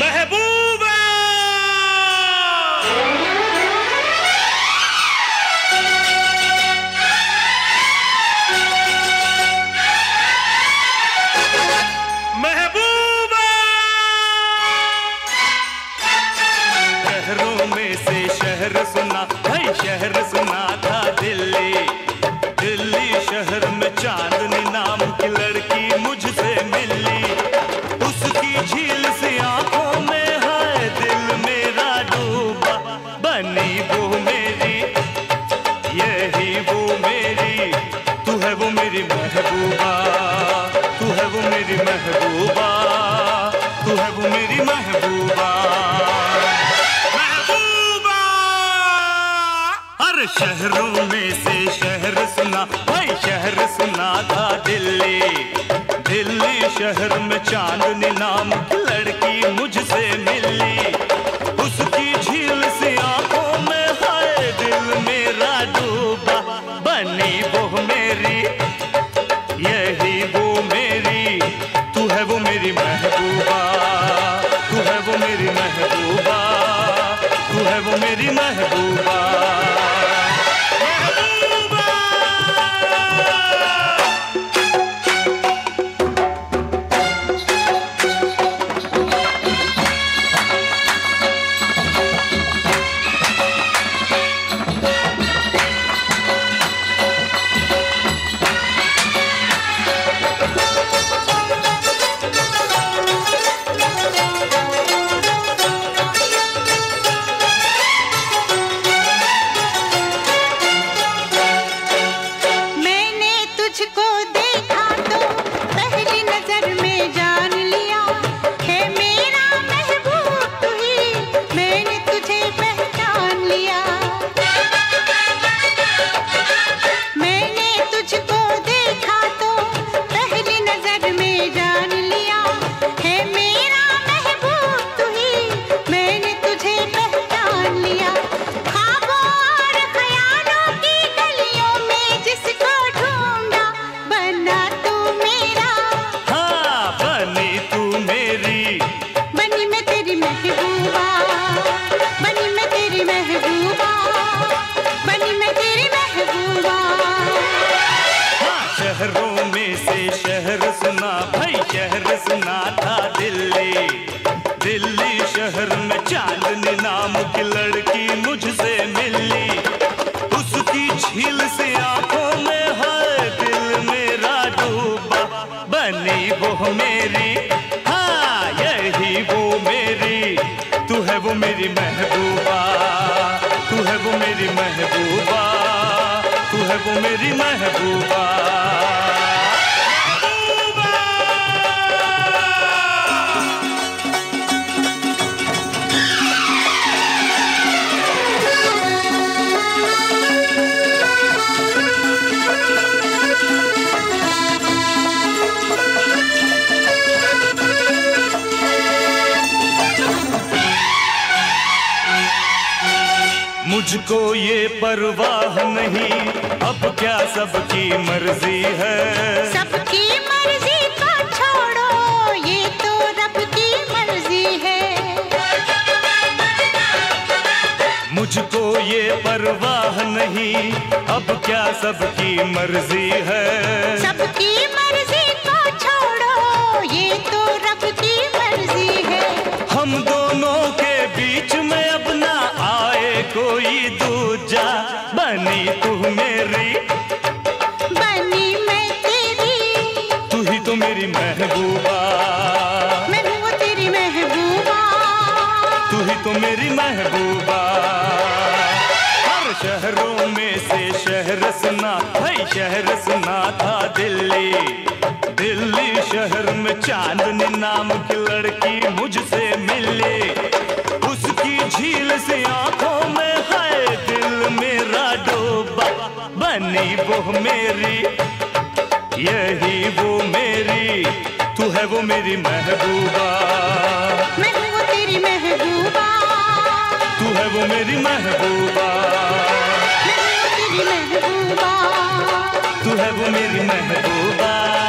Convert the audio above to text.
महबूबा! महबूबा! शहरों में से शहर सुना भाई शहर हर शहरों में से शहर सुना। भाई, शहर सुना था दिल्ली। दिल्ली शहर में चांदनी नाम की लड़की मुझसे मिली। उसकी झील से आँखों में हाय दिल मेरा डूबा। बनी वो मेरी, यही वो मेरी। तू है वो मेरी महबूबा, तू है वो मेरी महबूबा, तू है वो मेरी महबूबा महबूबा। था दिल्ली। दिल्ली शहर में चांदनी नाम की लड़की मुझसे मिली। उसकी झील से आँखों में है दिल मेरा डूबा। बनी वो मेरी। हाँ यही वो मेरी। तू है वो मेरी महबूबा। तू है वो मेरी महबूबा। तू है वो मेरी महबूबा। मुझको ये परवाह नहीं। अब क्या सबकी मर्ज़ी है? सबकी मर्ज़ी को छोड़ो ये तो रब की मर्ज़ी है। मुझको ये परवाह नहीं। अब क्या सबकी मर्ज़ी है? सबकी मेरी महबूबा। मैं हूँ तेरी महबूबा। तू ही तो मेरी महबूबा। हर शहरों में से शहर सुना भाई शहर सुना था दिल्ली। दिल्ली शहर में चांदनी नाम की लड़की मुझसे मिली। उसकी झील से आँखों में है दिल मेरा डूबा। बनी वो मेरी यही वो मेरी है वो मेरी महबूबा। मैं हूँ वो तेरी महबूबा। तू है वो मेरी महबूबा। मैं हूँ तेरी महबूबा। तू है वो मेरी महबूबा।